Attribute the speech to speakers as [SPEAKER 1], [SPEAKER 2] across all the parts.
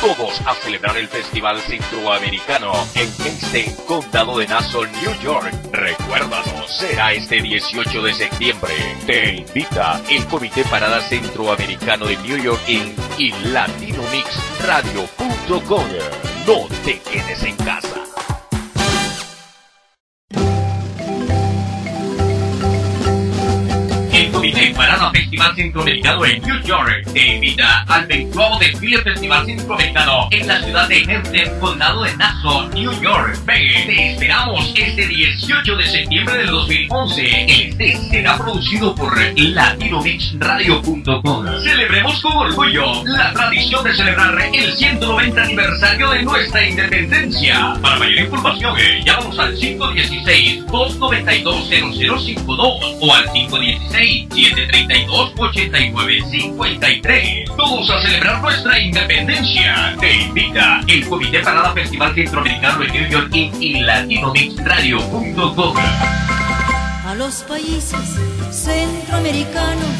[SPEAKER 1] Todos a celebrar el Festival Centroamericano en Kingston, Condado de Nassau, New York. Recuérdalo, será este 18 de septiembre. Te invita el Comité Parada Centroamericano de New York Inc. y LatinoMixRadio.com. No te quedes en casa.
[SPEAKER 2] Parada Festival Centroamericano en New York te invita al 20 desfile Festival Centroamericano en la ciudad de Hampton, condado de Nassau, New York. Te esperamos este 18 de septiembre del 2011. Este será producido por LatinoMixRadio.com. Celebremos con orgullo la tradición de celebrar el 190 aniversario de nuestra independencia. Para mayor información, eh, llámanos al 516-292-0052 o al 516-732-8953. Todos a celebrar nuestra independencia. Te invita el Comité Parada Festival Centroamericano de New York y LatinoMixRadio.com.
[SPEAKER 3] a los países centroamericanos,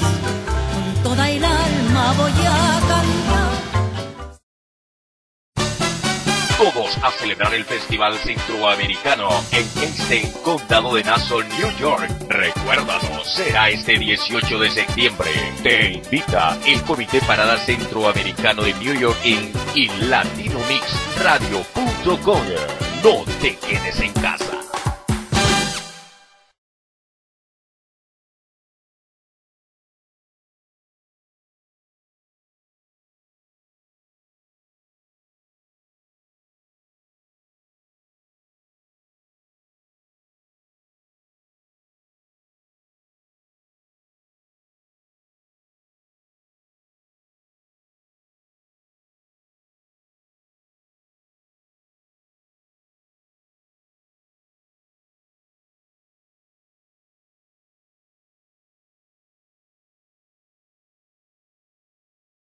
[SPEAKER 3] con toda el alma voy a cantar.
[SPEAKER 1] Todos a celebrar el Festival Centroamericano en Kingston, Condado de Nassau, New York. Recuérdalo, será este 18 de septiembre. Te invita el Comité Parada Centroamericano de New York Inc. y LatinoMixRadio.com. No te quedes en casa.